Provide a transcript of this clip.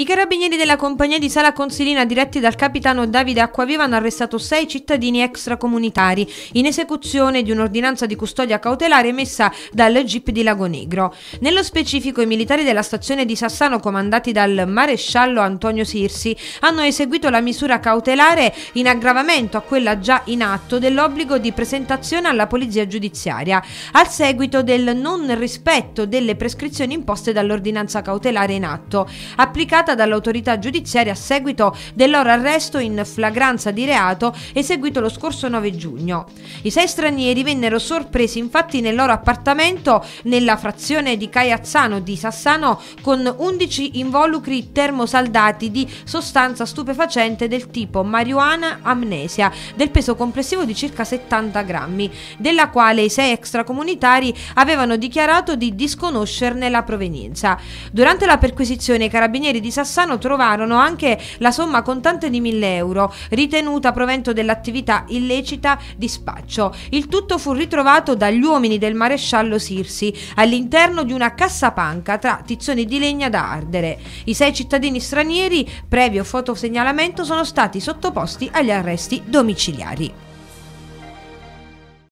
I carabinieri della compagnia di Sala Consilina diretti dal capitano Davide Acquaviva hanno arrestato sei cittadini extracomunitari in esecuzione di un'ordinanza di custodia cautelare emessa dal GIP di Lago Negro. Nello specifico i militari della stazione di Sassano comandati dal maresciallo Antonio Sirsi hanno eseguito la misura cautelare in aggravamento a quella già in atto dell'obbligo di presentazione alla polizia giudiziaria al seguito del non rispetto delle prescrizioni imposte dall'ordinanza cautelare in atto applicata effettuata dall'autorità giudiziaria a seguito del loro arresto in flagranza di reato eseguito lo scorso 9 giugno. I sei stranieri vennero sorpresi infatti nel loro appartamento nella frazione di Caiazzano di Sassano con 11 involucri termosaldati di sostanza stupefacente del tipo marijuana amnesia del peso complessivo di circa 70 grammi, della quale i sei extracomunitari avevano dichiarato di disconoscerne la provenienza. Durante la perquisizione i carabinieri di Sassano Sassano trovarono anche la somma contante di 1000 euro, ritenuta provento dell'attività illecita di spaccio. Il tutto fu ritrovato dagli uomini del maresciallo Sirsi all'interno di una cassapanca tra tizzoni di legna da ardere. I sei cittadini stranieri, previo fotosegnalamento, sono stati sottoposti agli arresti domiciliari.